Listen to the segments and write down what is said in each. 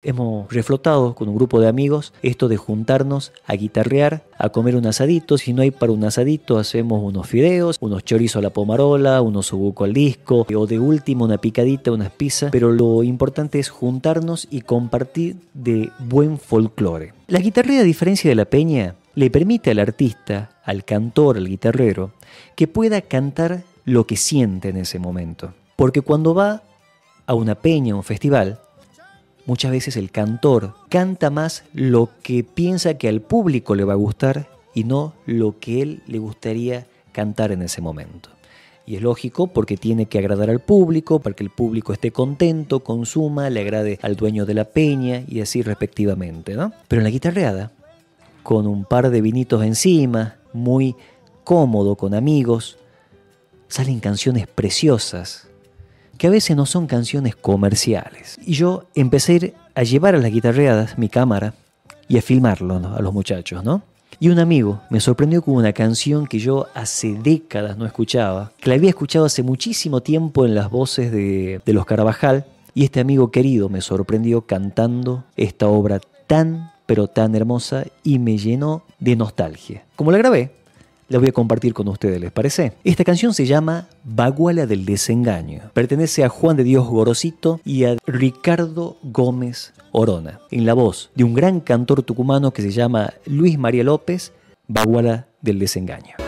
Hemos reflotado con un grupo de amigos esto de juntarnos a guitarrear, a comer un asadito. Si no hay para un asadito, hacemos unos fideos, unos chorizos a la pomarola, unos subuco al disco, o de último una picadita, unas pizzas. Pero lo importante es juntarnos y compartir de buen folclore. La guitarrea, a diferencia de la peña, le permite al artista, al cantor, al guitarrero, que pueda cantar lo que siente en ese momento. Porque cuando va a una peña, a un festival, muchas veces el cantor canta más lo que piensa que al público le va a gustar y no lo que él le gustaría cantar en ese momento. Y es lógico porque tiene que agradar al público, para que el público esté contento, consuma, le agrade al dueño de la peña y así respectivamente. ¿no? Pero en la guitarreada, con un par de vinitos encima, muy cómodo con amigos, salen canciones preciosas que a veces no son canciones comerciales. Y yo empecé a llevar a las guitarreadas mi cámara y a filmarlo a los muchachos, ¿no? Y un amigo me sorprendió con una canción que yo hace décadas no escuchaba, que la había escuchado hace muchísimo tiempo en las voces de, de los Carabajal, y este amigo querido me sorprendió cantando esta obra tan, pero tan hermosa y me llenó de nostalgia. Como la grabé, la voy a compartir con ustedes, ¿les parece? Esta canción se llama Baguala del Desengaño. Pertenece a Juan de Dios Gorosito y a Ricardo Gómez Orona, en la voz de un gran cantor tucumano que se llama Luis María López, Baguala del Desengaño.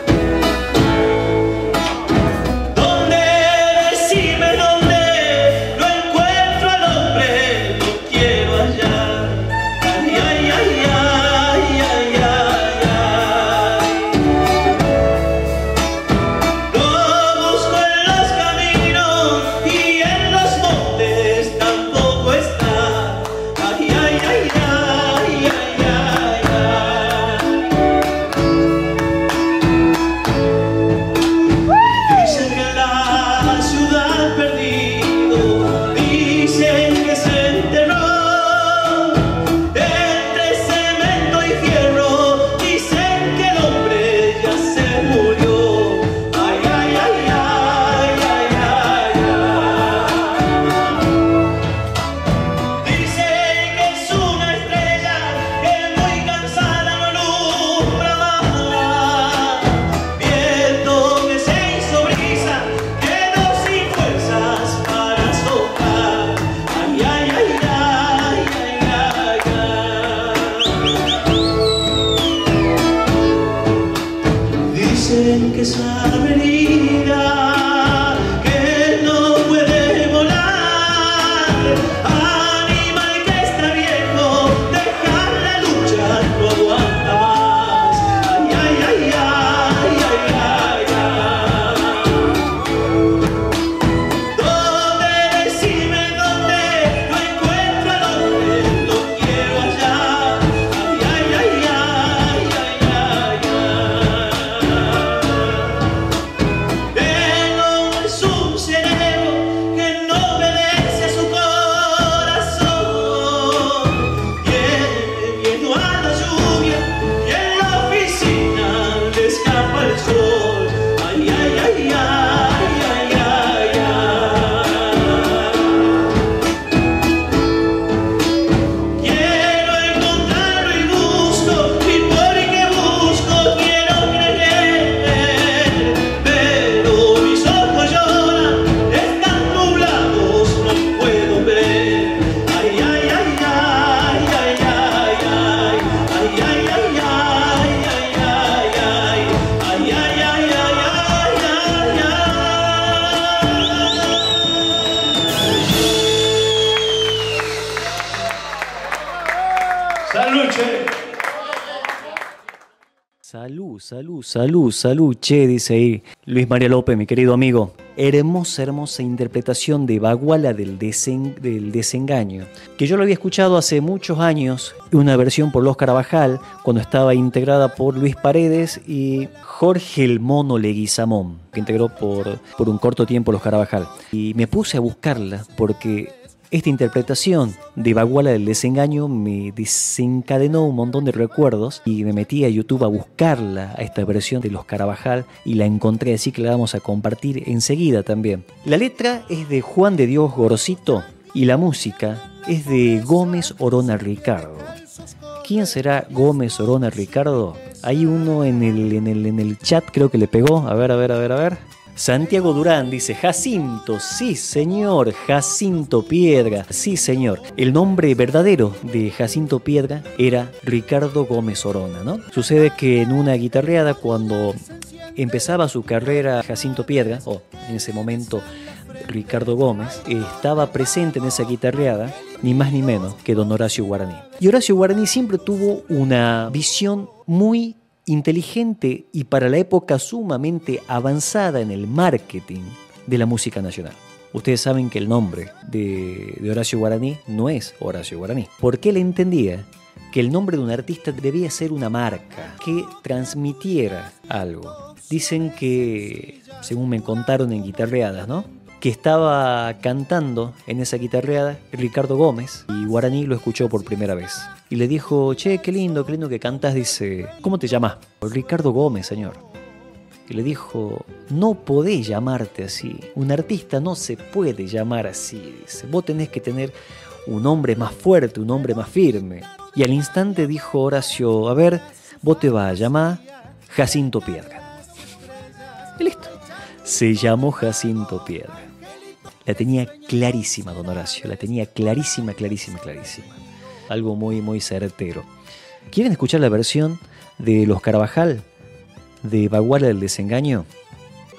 dicen que es la Salud, salud, salud, che, dice ahí Luis María López, mi querido amigo. Hermosa, hermosa interpretación de Baguala del, del desengaño, que yo lo había escuchado hace muchos años, una versión por Los Carabajal, cuando estaba integrada por Luis Paredes y Jorge el Mono Leguizamón, que integró por, por un corto tiempo Los Carabajal. Y me puse a buscarla porque esta interpretación de Baguala del desengaño me desencadenó un montón de recuerdos y me metí a YouTube a buscarla, a esta versión de Los Carabajal, y la encontré, así que la vamos a compartir enseguida también. La letra es de Juan de Dios Gorosito y la música es de Gómez Orona Ricardo. ¿Quién será Gómez Orona Ricardo? Hay uno en el, en el, en el chat, creo que le pegó. A ver, a ver, a ver, a ver. Santiago Durán dice, Jacinto, sí señor, Jacinto Piedra, sí señor. El nombre verdadero de Jacinto Piedra era Ricardo Gómez Orona, ¿no? Sucede que en una guitarreada cuando empezaba su carrera Jacinto Piedra, o en ese momento Ricardo Gómez, estaba presente en esa guitarreada ni más ni menos que don Horacio Guaraní. Y Horacio Guaraní siempre tuvo una visión muy inteligente y para la época sumamente avanzada en el marketing de la música nacional. Ustedes saben que el nombre de, Horacio Guaraní no es Horacio Guaraní, porque él entendía que el nombre de un artista debía ser una marca que transmitiera algo. Dicen que, según me contaron en guitarreadas, ¿no? Que estaba cantando en esa guitarreada Ricardo Gómez y Guaraní lo escuchó por primera vez. Y le dijo, che, qué lindo, qué lindo que cantas. Dice, ¿cómo te llamas? Ricardo Gómez, señor. Y le dijo, no podés llamarte así. Un artista no se puede llamar así. Dice, vos tenés que tener un hombre más fuerte, un hombre más firme. Y al instante dijo Horacio, a ver, vos te vas a llamar Jacinto Piedra. Y listo. Se llamó Jacinto Piedra. La tenía clarísima, don Horacio, la tenía clarísima, clarísima, clarísima. Algo muy, muy certero. ¿Quieren escuchar la versión de Los Carabajal, de Baguala del Desengaño?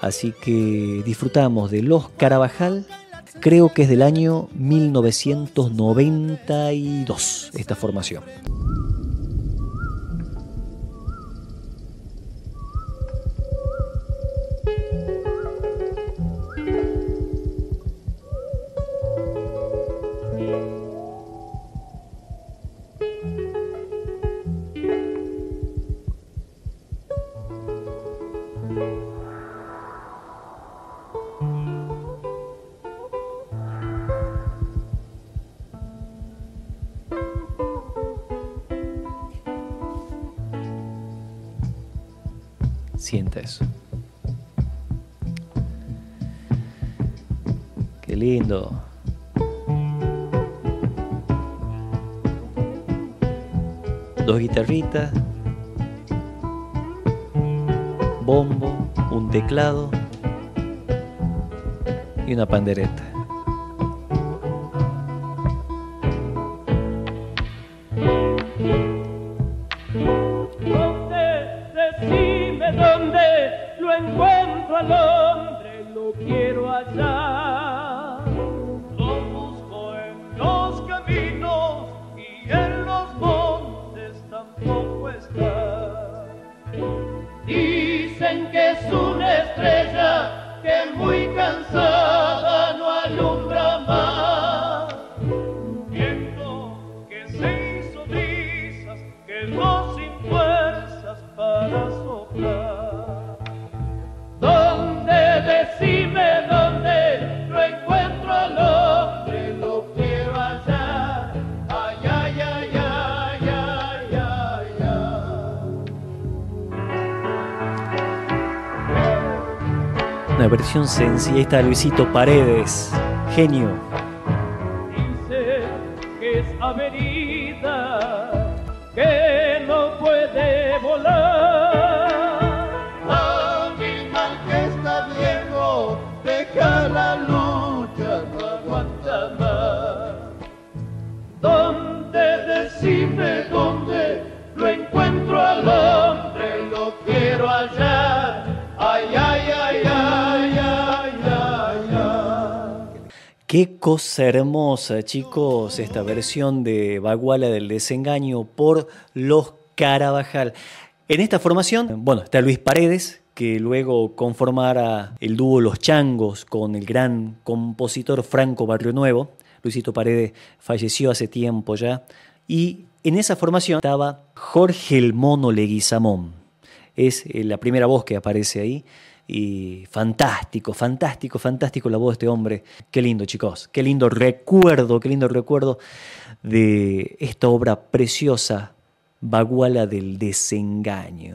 Así que disfrutamos de Los Carabajal, creo que es del año 1992 esta formación. Sienta eso. Qué lindo. Dos guitarritas, bombo, un teclado y una pandereta. lo encuentro al hombre, lo quiero allá. Lo busco en los caminos y en los montes tampoco está. Dicen que es una estrella que muy cansada. Versión sencilla. Está Luisito Paredes, genio. Qué cosa hermosa, chicos, esta versión de Baguala del desengaño por los Carabajal. En esta formación, bueno, está Luis Paredes, que luego conformara el dúo Los Changos con el gran compositor Franco Barrio Nuevo. Luisito Paredes falleció hace tiempo ya. Y en esa formación estaba Jorge el Mono Leguizamón. Es eh, la primera voz que aparece ahí y fantástico, fantástico, fantástico la voz de este hombre. Qué lindo, chicos. Qué lindo recuerdo, qué lindo recuerdo de esta obra preciosa, Baguala del desengaño.